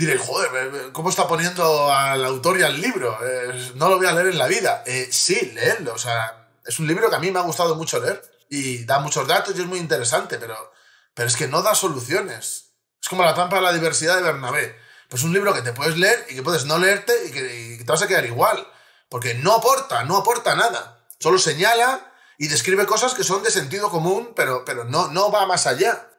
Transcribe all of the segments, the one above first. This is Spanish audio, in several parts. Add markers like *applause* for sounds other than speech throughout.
Diréis, joder, ¿cómo está poniendo al autor y al libro? Eh, no lo voy a leer en la vida. Eh, sí, leerlo. O sea, es un libro que a mí me ha gustado mucho leer y da muchos datos y es muy interesante, pero, pero es que no da soluciones. Es como la trampa de la diversidad de Bernabé. Pues un libro que te puedes leer y que puedes no leerte y que, y que te vas a quedar igual. Porque no aporta, no aporta nada. Solo señala y describe cosas que son de sentido común, pero, pero no, no va más allá.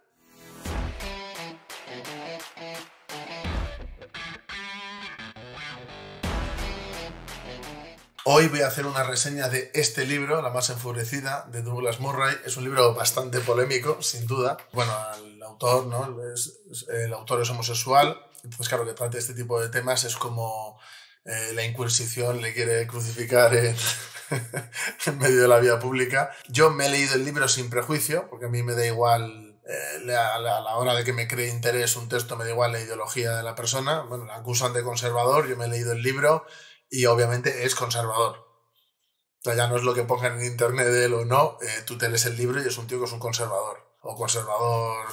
Hoy voy a hacer una reseña de este libro, La más enfurecida, de Douglas Murray. Es un libro bastante polémico, sin duda. Bueno, el autor, ¿no? el autor es homosexual, entonces claro que trate este tipo de temas es como eh, la Inquisición le quiere crucificar en, *laughs* en, medio de la vía pública. Yo me he leído el libro sin prejuicio, porque a mí me da igual, eh, a, la, a, la, hora de que me cree interés un texto, me da igual la ideología de la persona. Bueno, la acusan de conservador, yo me he leído el libro y obviamente es conservador. O sea, ya no es lo que pongan en internet de él o no, eh, tú te lees el libro y es un tío que es un conservador. O conservador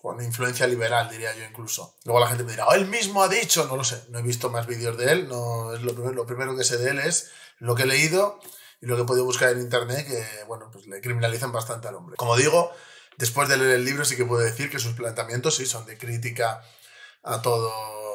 con influencia liberal, diría yo incluso. Luego la gente me dirá, oh, él mismo ha dicho, no lo sé, no he visto más vídeos de él, no es lo primero, lo primero que sé de él es lo que he leído y lo que he podido buscar en internet, que bueno, pues le criminalizan bastante al hombre. Como digo, después de leer el libro sí que puedo decir que sus planteamientos sí son de crítica a todo,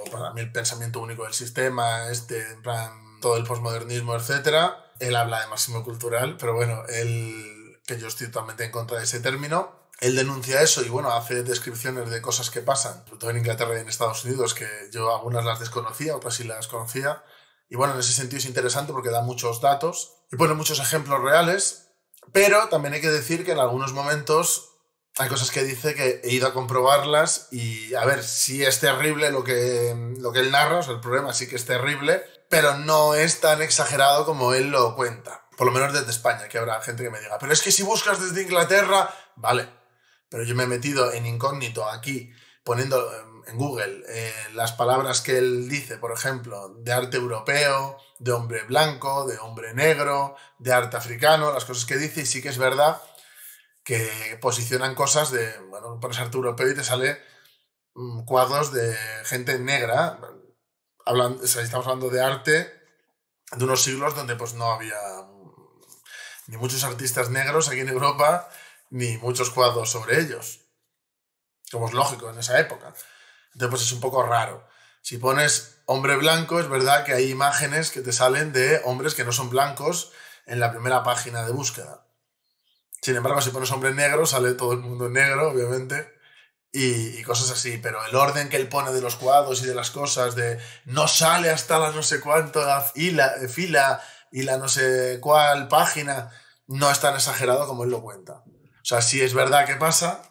para mí el pensamiento único del sistema, este, en plan, todo el posmodernismo, etc. Él habla de máximo cultural, pero bueno, él, que yo estoy totalmente en contra de ese término. Él denuncia eso y bueno, hace descripciones de cosas que pasan, sobre todo en Inglaterra y en Estados Unidos, que yo algunas las desconocía, otras sí las conocía. Y bueno, en ese sentido es interesante porque da muchos datos y pone muchos ejemplos reales, pero también hay que decir que en algunos momentos hay cosas que dice que he ido a comprobarlas y a ver, si es terrible lo que, lo que él narra, o el problema sí que es terrible, pero no es tan exagerado como él lo cuenta. Por lo menos desde España, que habrá gente que me diga, pero es que si buscas desde Inglaterra, vale, pero yo me he metido en incógnito aquí, poniendo en Google eh, las palabras que él dice, por ejemplo, de arte europeo, de hombre blanco, de hombre negro, de arte africano, las cosas que dice, y sí que es verdad que posicionan cosas de, bueno, pones arte europeo y te sale um, cuadros de gente negra. Hablando, estamos hablando de arte de unos siglos donde pues no había ni muchos artistas negros aquí en Europa, ni muchos cuadros sobre ellos. Como es lógico en esa época. Entonces pues es un poco raro. Si pones hombre blanco, es verdad que hay imágenes que te salen de hombres que no son blancos en la primera página de búsqueda. Sin embargo, si pones hombre negro, sale todo el mundo negro, obviamente, y, y, cosas así. Pero el orden que él pone de los cuadros y de las cosas, de no sale hasta la no sé cuánto la fila, fila y la no sé cuál página, no es tan exagerado como él lo cuenta. O sea, sí es verdad que pasa,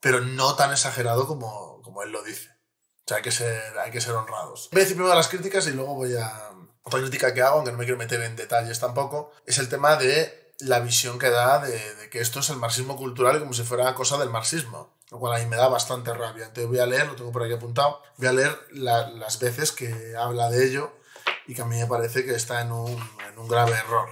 pero no tan exagerado como, como él lo dice. O sea, hay que ser, hay que ser honrados. Voy a decir primero las críticas y luego voy a... Otra crítica que hago, aunque no me quiero meter en detalles tampoco, es el tema de la visión que da de, que esto es el marxismo cultural como si fuera cosa del marxismo, lo cual a mí me da bastante rabia. Entonces voy a leer, lo tengo por aquí apuntado, voy a leer la, las veces que habla de ello y que a mí me parece que está en un, en un grave error.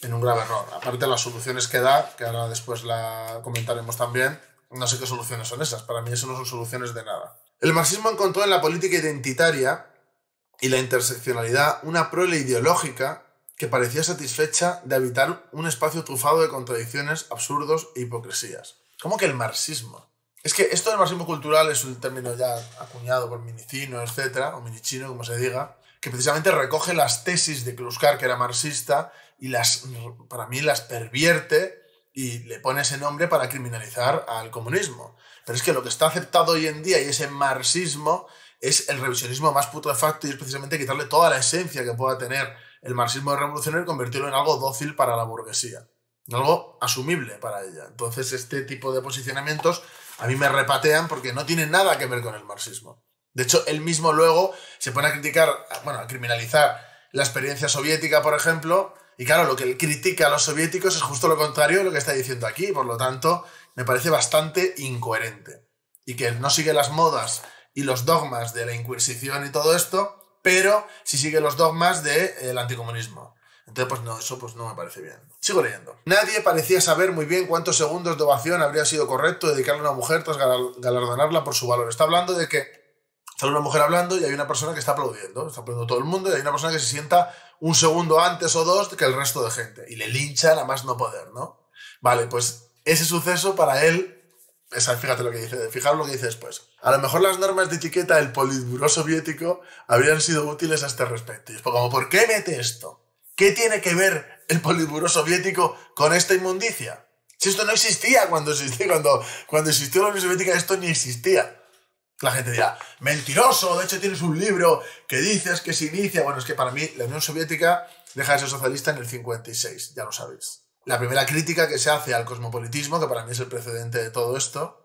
En un grave error. Aparte las soluciones que da, que ahora después la comentaremos también, no sé qué soluciones son esas. Para mí eso no son soluciones de nada. El marxismo encontró en la política identitaria y la interseccionalidad una prole ideológica que parecía satisfecha de habitar un espacio trufado de contradicciones, absurdos e hipocresías. ¿Cómo que el marxismo? Es que esto del marxismo cultural es un término ya acuñado por Minicino, etcétera, o Minichino, como se diga, que precisamente recoge las tesis de Kluskar, que era marxista, y las, para mí las pervierte y le pone ese nombre para criminalizar al comunismo. Pero es que lo que está aceptado hoy en día y ese marxismo es el revisionismo más putrefacto y es precisamente quitarle toda la esencia que pueda tener el marxismo revolucionario y convertirlo en algo dócil para la burguesía, algo asumible para ella. Entonces este tipo de posicionamientos a mí me repatean porque no tienen nada que ver con el marxismo. De hecho, él mismo luego se pone a criticar, bueno, a criminalizar la experiencia soviética, por ejemplo, y claro, lo que él critica a los soviéticos es justo lo contrario de lo que está diciendo aquí, por lo tanto, me parece bastante incoherente. Y que no sigue las modas y los dogmas de la Inquisición y todo esto, pero sí sigue los dogmas del anticomunismo. Entonces, pues no, eso pues no me parece bien. Sigo leyendo. Nadie parecía saber muy bien cuántos segundos de ovación habría sido correcto dedicarle a una mujer tras galardonarla por su valor. Está hablando de que sale una mujer hablando y hay una persona que está aplaudiendo, está aplaudiendo todo el mundo y hay una persona que se sienta un segundo antes o dos que el resto de gente y le linchan a más no poder, ¿no? Vale, pues ese suceso para él, fíjate lo que dice, fijaros lo que dice después. A lo mejor las normas de etiqueta del Politburó soviético habrían sido útiles a este respecto. Y es como, ¿por qué mete esto? ¿Qué tiene que ver el Politburó soviético con esta inmundicia? Si esto no existía cuando existía, cuando, cuando existió la Unión Soviética, esto ni existía. La gente dirá, mentiroso, de hecho tienes un libro que dices que se inicia. Bueno, es que para mí la Unión Soviética deja de ser socialista en el 56, ya lo sabéis. La primera crítica que se hace al cosmopolitismo, que para mí es el precedente de todo esto,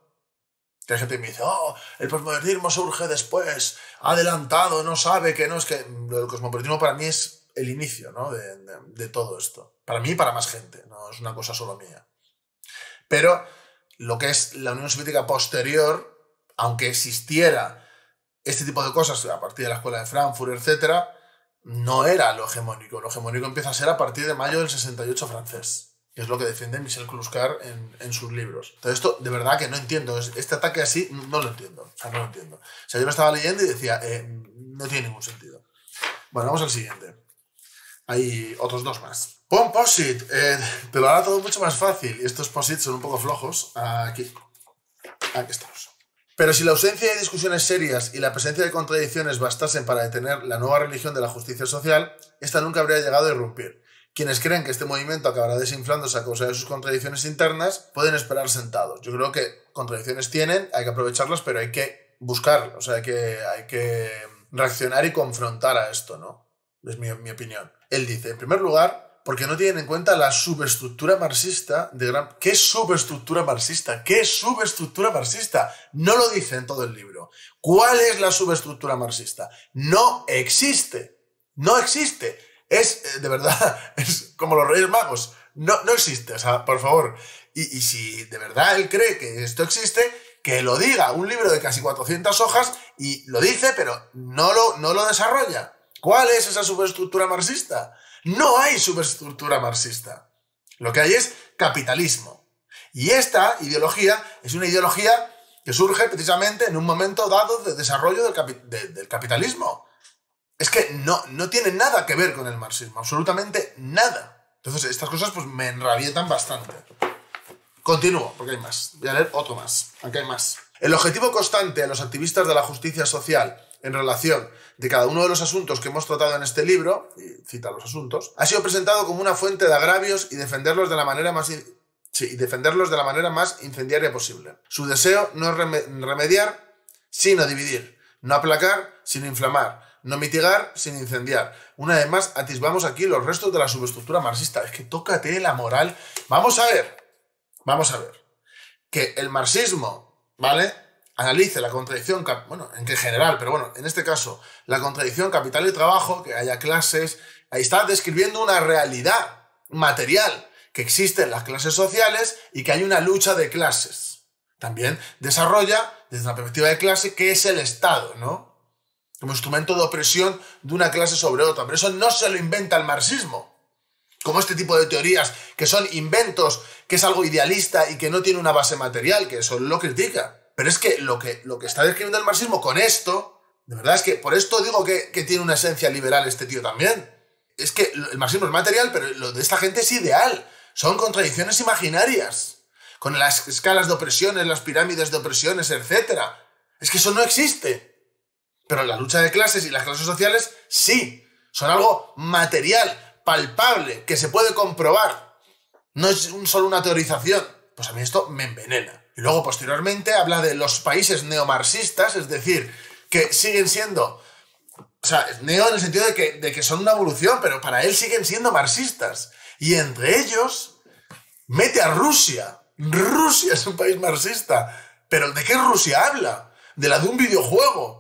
que hay gente que me dice, oh, el posmodernismo surge después, adelantado, no sabe que no, es que el cosmopolitismo para mí es el inicio ¿no? de, de todo esto. Para mí y para más gente, no es una cosa solo mía. Pero lo que es la Unión Soviética posterior, aunque existiera este tipo de cosas a partir de la escuela de Frankfurt, etc., no era lo hegemónico. Lo hegemónico empieza a ser a partir de mayo del 68 francés, que es lo que defiende Michel Kluskar en, en sus libros. Entonces, esto de verdad que no entiendo. Este ataque así no lo entiendo. O sea, no lo entiendo. O sea, yo lo estaba leyendo y decía, eh, no tiene ningún sentido. Bueno, vamos al siguiente. Hay otros dos más. Pon POSIT, eh, te lo hará todo mucho más fácil. Y estos POSIT son un poco flojos. Aquí. Aquí estamos. Pero si la ausencia de discusiones serias y la presencia de contradicciones bastasen para detener la nueva religión de la justicia social, esta nunca habría llegado a irrumpir. Quienes creen que este movimiento acabará desinflándose a causa de sus contradicciones internas pueden esperar sentados. Yo creo que contradicciones tienen, hay que aprovecharlas, pero hay que buscar, o sea, hay que, reaccionar y confrontar a esto, ¿no? Es mi, mi opinión. Él dice, en primer lugar, porque no tienen en cuenta la subestructura marxista de gran... ¿Qué es subestructura marxista? ¿Qué es subestructura marxista? No lo dice en todo el libro. ¿Cuál es la subestructura marxista? No existe. No existe. Es, eh, de verdad, *laughs* es como los Reyes Magos. No, no existe. O sea, por favor. Y, y si de verdad él cree que esto existe, que lo diga. Un libro de casi 400 hojas y lo dice, pero no lo, no lo desarrolla. ¿Cuál es esa superestructura marxista? No hay superestructura marxista. Lo que hay es capitalismo. Y esta ideología es una ideología que surge precisamente en un momento dado de desarrollo del, del capitalismo. Es que no, no tiene nada que ver con el marxismo, absolutamente nada. Entonces, estas cosas pues me enrabietan bastante. Continúo, porque hay más. Voy a leer otro más. Aquí hay más. El objetivo constante de los activistas de la justicia social en relación de cada uno de los asuntos que hemos tratado en este libro, y cita los asuntos, ha sido presentado como una fuente de agravios y defenderlos de la manera más, sí, defenderlos de la manera más incendiaria posible. Su deseo no es remediar, sino dividir, no aplacar, sino inflamar, no mitigar, sin incendiar. Una vez más, atisbamos aquí los restos de la subestructura marxista. Es que tócate la moral. Vamos a ver, vamos a ver, que el marxismo, ¿vale? analice la contradicción, bueno, en general, pero bueno, en este caso, la contradicción capital y trabajo, que haya clases, ahí está describiendo una realidad material que existe en las clases sociales y que hay una lucha de clases. También desarrolla, desde la perspectiva de clase, qué es el Estado, ¿no? Como instrumento de opresión de una clase sobre otra. Pero eso no se lo inventa el marxismo. Como este tipo de teorías que son inventos, que es algo idealista y que no tiene una base material, que eso lo critica. Pero es que lo que, lo que está describiendo el marxismo con esto, de verdad es que por esto digo que, que tiene una esencia liberal este tío también. Es que el marxismo es material, pero lo de esta gente es ideal. Son contradicciones imaginarias. Con las escalas de opresiones, las pirámides de opresiones, etc. Es que eso no existe. Pero la lucha de clases y las clases sociales sí. Son algo material, palpable, que se puede comprobar. No es solo una teorización. Pues a mí esto me envenena. Y luego posteriormente habla de los países neomarxistas, es decir, que siguen siendo, o sea, neo en el sentido de que, de que son una evolución, pero para él siguen siendo marxistas. Y entre ellos mete a Rusia. Rusia es un país marxista. Pero ¿de qué Rusia habla? De la de un videojuego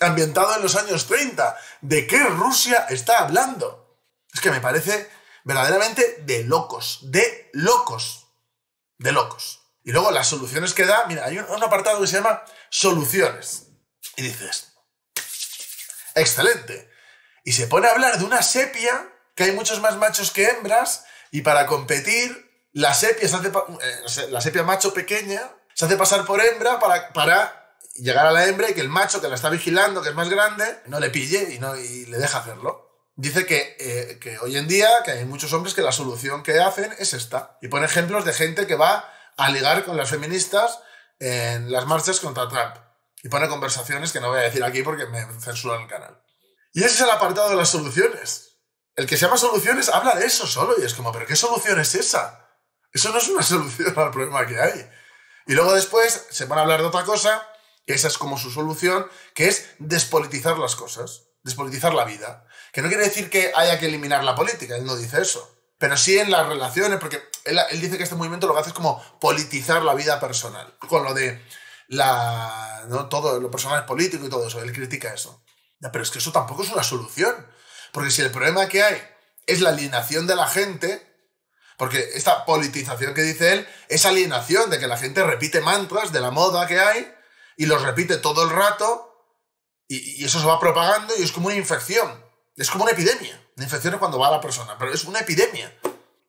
ambientado en los años 30. ¿De qué Rusia está hablando? Es que me parece verdaderamente de locos, de locos, de locos. Y luego las soluciones que da, mira, hay un, apartado que se llama soluciones. Y dices, excelente. Y se pone a hablar de una sepia, que hay muchos más machos que hembras, y para competir, la sepia, se hace, eh, la sepia macho pequeña se hace pasar por hembra para, para llegar a la hembra y que el macho que la está vigilando, que es más grande, no le pille y, no, y le deja hacerlo. Dice que, eh, que hoy en día que hay muchos hombres que la solución que hacen es esta. Y pone ejemplos de gente que va a ligar con las feministas en las marchas contra Trump. Y pone conversaciones que no voy a decir aquí porque me censuran el canal. Y ese es el apartado de las soluciones. El que se llama soluciones habla de eso solo y es como, ¿pero qué solución es esa? Eso no es una *laughs* solución al problema que hay. Y luego después se van a hablar de otra cosa, esa es como su solución, que es despolitizar las cosas, despolitizar la vida. Que no quiere decir que haya que eliminar la política, él no dice eso. Pero sí en las relaciones, porque él, dice que este movimiento lo que hace es como politizar la vida personal. Con lo de la, ¿no? todo lo personal es político y todo eso. Él critica eso. pero es que eso tampoco es una solución. Porque si el problema que hay es la alienación de la gente, porque esta politización que dice él es alienación de que la gente repite mantras de la moda que hay y los repite todo el rato y, eso se va propagando y es como una infección. Es como una epidemia. Una infección es cuando va a la persona, pero es una epidemia.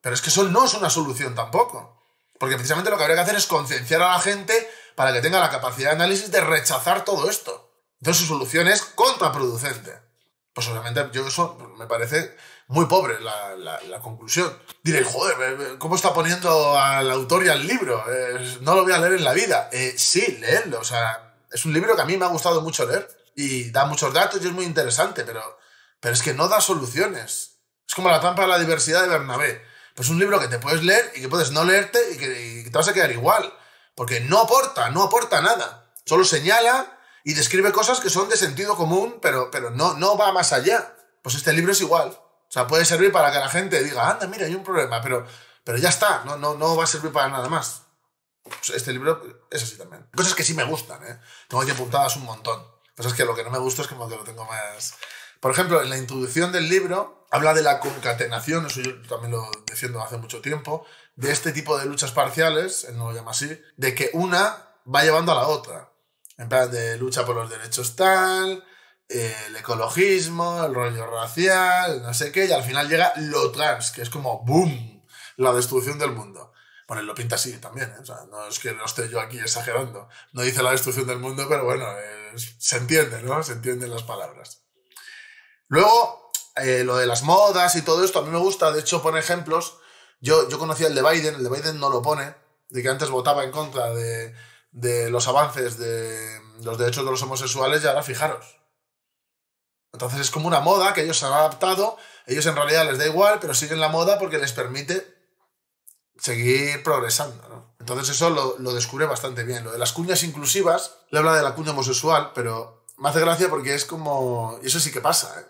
Pero es que eso no es una solución tampoco. Porque precisamente lo que habría que hacer es concienciar a la gente para que tenga la capacidad de análisis de rechazar todo esto. Entonces su solución es contraproducente. Pues obviamente yo eso me parece muy pobre la, la, conclusión. Diré, joder, ¿cómo está poniendo al autor y al libro? Eh, no lo voy a leer en la vida. Eh, sí, leerlo. O sea, es un libro que a mí me ha gustado mucho leer y da muchos datos y es muy interesante, pero pero es que no da soluciones. Es como la trampa de la diversidad de Bernabé. Pues un libro que te puedes leer y que puedes no leerte y que, te vas a quedar igual. Porque no aporta, no aporta nada. Solo señala y describe cosas que son de sentido común, pero, pero no, no va más allá. Pues este libro es igual. O sea, puede servir para que la gente diga, anda, mira, hay un problema, pero, pero ya está, no, no, no va a servir para nada más. Pues este libro es así también. Cosas que sí me gustan, ¿eh? Tengo aquí apuntadas un montón. Es que lo que no me gusta es como que lo tengo más, por ejemplo, en la introducción del libro habla de la concatenación, eso yo también lo defiendo hace mucho tiempo, de este tipo de luchas parciales, él no lo llama así, de que una va llevando a la otra. En plan de lucha por los derechos tal, el ecologismo, el rollo racial, no sé qué, y al final llega lo trans, que es como ¡boom! La destrucción del mundo. Bueno, él lo pinta así también, ¿eh? o sea, no es que lo esté yo aquí exagerando. No dice la destrucción del mundo, pero bueno, se entiende, ¿no? Se entienden las palabras. Luego, eh, lo de las modas y todo esto, a mí me gusta, de hecho pone ejemplos. Yo, yo conocía el de Biden, el de Biden no lo pone, de que antes votaba en contra de, de los avances de los derechos de los homosexuales y ahora fijaros. Entonces es como una moda que ellos se han adaptado, ellos en realidad les da igual, pero siguen la moda porque les permite seguir progresando. ¿no? Entonces eso lo, lo, descubre bastante bien. Lo de las cuñas inclusivas, le habla de la cuña homosexual, pero me hace gracia porque es como... Y eso sí que pasa, ¿eh?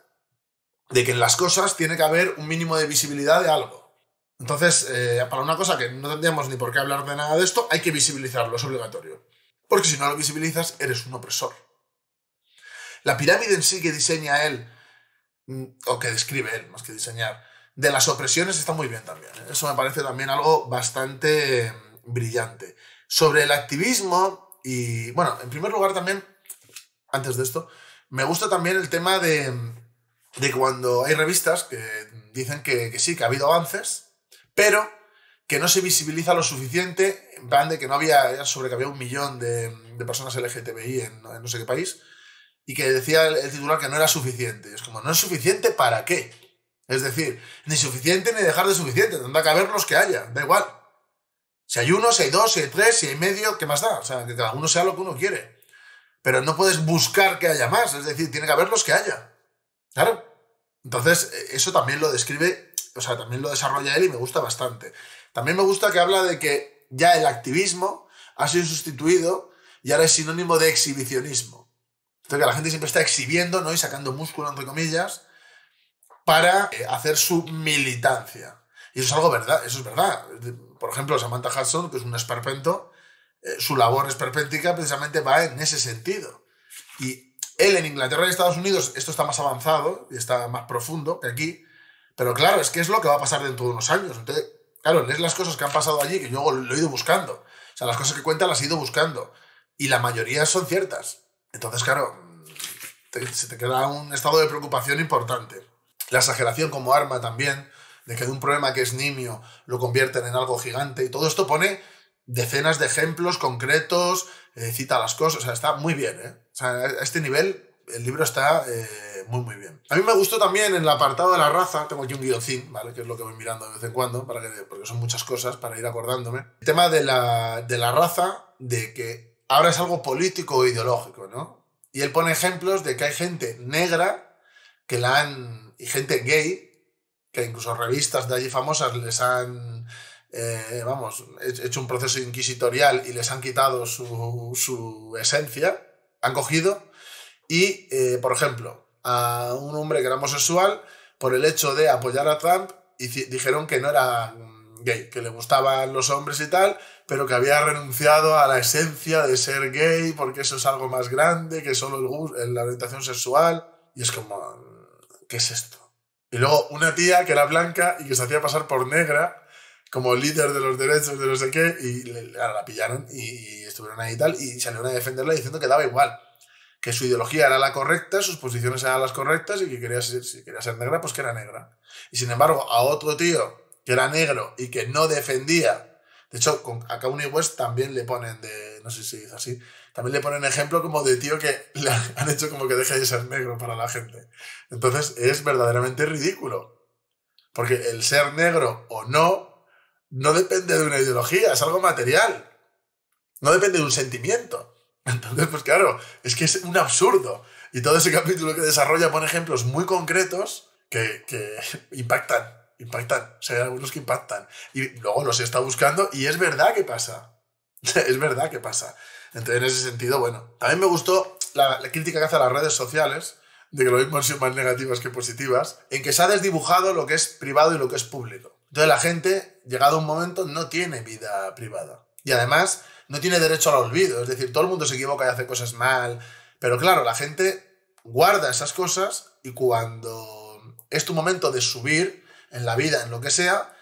de que en las cosas tiene que haber un mínimo de visibilidad de algo. Entonces, eh, para una cosa que no tendríamos ni por qué hablar de nada de esto, hay que visibilizarlo, es obligatorio. Porque si no lo visibilizas, eres un opresor. La pirámide en sí que diseña él, mm, o que describe él, más que diseñar, de las opresiones está muy bien también. ¿eh? Eso me parece también algo bastante mm, brillante. Sobre el activismo y, bueno, en primer lugar también, antes de esto, me gusta también el tema de de cuando hay revistas que dicen que, sí, que ha habido avances, pero que no se visibiliza lo suficiente, en plan de que no había, sobre que había un millón de, personas LGTBI en, no sé qué país, y que decía el, titular que no era suficiente. es como, ¿no es suficiente para qué? Es decir, ni suficiente ni dejar de suficiente, tendrá que haber los que haya, da igual. Si hay uno, si hay dos, si hay tres, si hay medio, ¿qué más da? O sea, que cada uno sea lo que uno quiere. Pero no puedes buscar que haya más, es decir, tiene que haber los que haya. Claro. Entonces, e, eso también lo describe, o sea, también lo desarrolla él y me gusta bastante. También me gusta que habla de que ya el activismo ha sido sustituido y ahora es sinónimo de exhibicionismo. Entonces, que la gente siempre está exhibiendo, ¿no? Y sacando músculo, entre comillas, para eh, hacer su militancia. Y eso es algo verdad, eso es verdad. Por ejemplo, Samantha Hudson, que es un esperpento, eh, su labor esperpéntica precisamente va en ese sentido. Y él en Inglaterra y Estados Unidos esto está más avanzado y está más profundo que aquí, pero claro, es que es lo que va a pasar dentro de unos años. Entonces, claro, lees las cosas que han pasado allí, que yo lo he ido buscando. O sea, las cosas que cuenta las he ido buscando. Y la mayoría son ciertas. Entonces, claro, se te queda un estado de preocupación importante. La exageración como arma también, de que de un problema que es nimio lo convierten en algo gigante. Y todo esto pone decenas de ejemplos concretos, eh, cita las cosas, o sea, está muy bien, ¿eh? O sea, a este nivel el libro está eh, muy, muy bien. A mí me gustó también en el apartado de la raza, tengo aquí un guioncín, ¿vale? Que es lo que voy mirando de vez en cuando, para que, porque son muchas cosas para ir acordándome. El tema de la, de la raza, de que ahora es algo político o ideológico, ¿no? Y él pone ejemplos de que hay gente negra que la han. y gente gay, que incluso revistas de allí famosas les han. eh, vamos, hecho un proceso inquisitorial y les han quitado su, su esencia, han cogido y, eh, por ejemplo, a un hombre que era homosexual, por el hecho de apoyar a Trump, hici- dijeron que no era mm, gay, que le gustaban los hombres y tal, pero que había renunciado a la esencia de ser gay porque eso es algo más grande que solo el la orientación sexual. Y es como, ¿qué es esto? Y luego una tía que era blanca y que se hacía pasar por negra como líder de los derechos de no sé qué y le- la pillaron y, y estuvieron ahí y tal y salieron a defenderla diciendo que daba igual que su ideología era la correcta, sus posiciones eran las correctas y que quería ser, si quería ser negra, pues que era negra. Y sin embargo, a otro tío que era negro y que no defendía, de hecho, a Kanye West también le ponen de, no sé si dice así, también le ponen ejemplo como de tío que *laughs* le han hecho como que deje de ser negro para la gente. Entonces es verdaderamente ridículo. Porque el ser negro o no no depende de una ideología, es algo material. No depende de un sentimiento. Entonces, pues claro, es que es un absurdo. Y todo ese capítulo que desarrolla pone ejemplos muy concretos que, impactan, impactan. O sea, hay algunos que impactan. Y luego los estado buscando y es verdad que pasa. *laughs* es verdad que pasa. Entonces, en ese sentido, bueno, también me gustó la, la crítica que hace a las redes sociales, de que lo mismo han sido más negativas que positivas, en que se ha desdibujado lo que es privado y lo que es público. Entonces la gente, llegado un momento, no tiene vida privada. Y además no tiene derecho al olvido. Es decir, todo el mundo se equivoca y hace cosas mal. Pero claro, la gente guarda esas cosas y cuando es tu momento de subir en la vida, en lo que sea,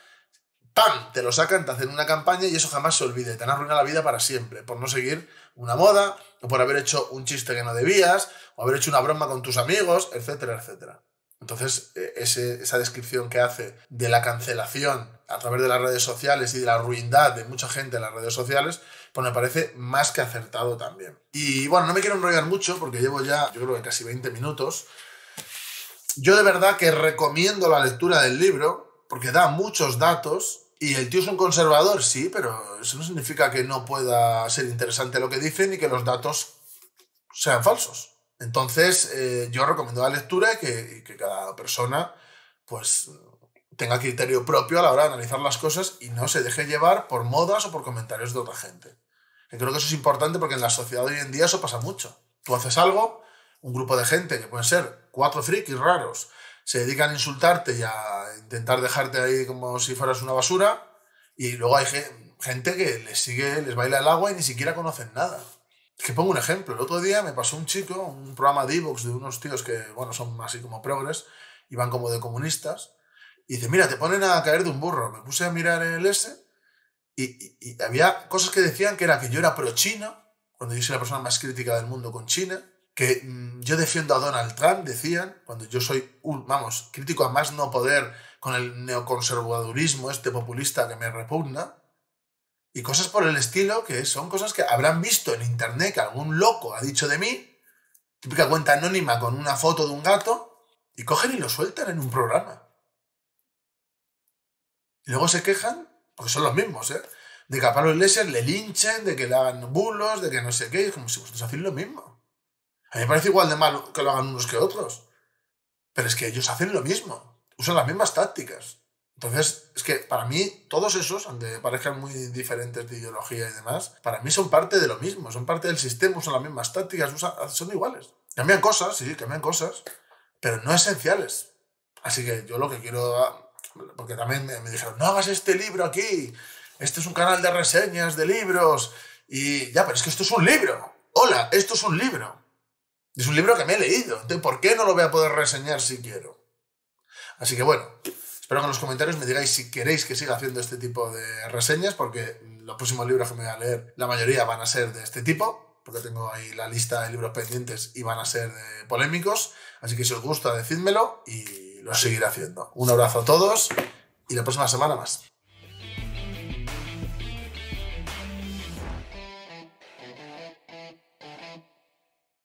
¡pam! Te lo sacan, te hacen una campaña y eso jamás se olvide. Te han arruinado la vida para siempre, por no seguir una moda, o por haber hecho un chiste que no debías, o haber hecho una broma con tus amigos, etcétera, etcétera. Entonces, eh, ese- esa descripción que hace de la cancelación a través de las redes sociales y de la ruindad de mucha gente en las redes sociales, pues me parece más que acertado también. Y bueno, no me quiero enrollar mucho porque llevo ya, yo creo que casi 20 minutos. Yo de verdad que recomiendo la lectura del libro porque da muchos datos y el tío es un conservador, sí, pero eso no significa que no pueda ser interesante lo que dice ni que los datos sean falsos. Entonces, eh, yo recomiendo la lectura y que, y que cada persona pues tenga criterio propio a la hora de analizar las cosas y no se deje llevar por modas o por comentarios de otra gente. Que creo que eso es importante porque en la sociedad hoy en día eso pasa mucho. Tú haces algo, un grupo de gente, que pueden ser cuatro frikis raros, se dedican a insultarte y a intentar dejarte ahí como si fueras una basura, y luego hay ge- gente que les sigue, les baila el agua y ni siquiera conocen nada. Es que pongo un ejemplo. El otro día me pasó un chico, un programa de Evox de unos tíos que, bueno, son así como progres, y van como de comunistas, y dice, mira, te ponen a caer de un burro. Me puse a mirar el S y, y- había cosas que decían que era que yo era pro-China, cuando yo soy la persona más crítica del mundo con China, que mm, yo defiendo a Donald Trump, decían, cuando yo soy, un, vamos, crítico a más no poder con el neoconservadurismo este populista que me repugna, y cosas por el estilo que son cosas que habrán visto en internet que algún loco ha dicho de mí, típica cuenta anónima con una foto de un gato, y cogen y lo sueltan en un programa. Y luego se quejan, porque son los mismos, ¿eh? De que a Pablo Iglesias le linchen, de que le hagan bulos, de que no sé qué, y es como si vosotros hacéis lo mismo. A mí me parece igual de mal que lo hagan unos que otros. Pero es que ellos hacen lo mismo, usan las mismas tácticas. Entonces, es que para mí, todos esos, aunque parezcan muy diferentes de ideología y demás, para mí son parte de lo mismo, son parte del sistema, usan las mismas tácticas, usan- son iguales. Cambian cosas, sí, cambian cosas, pero no esenciales. Así que yo lo que quiero, porque también me, me dijeron, no hagas este libro aquí, este es un canal de reseñas de libros, y ya, pero es que esto es un libro. Hola, esto es un libro. Es un libro que me he leído, entonces ¿por qué no lo voy a poder reseñar si quiero? Así que bueno, espero que en los comentarios me digáis si queréis que siga haciendo este tipo de reseñas, porque los próximos libros que me voy a leer, la mayoría van a ser de este tipo, porque tengo ahí la lista de libros pendientes y van a ser de polémicos. Así que si os gusta, decídmelo y lo seguiré haciendo. Un abrazo a todos y la próxima semana más.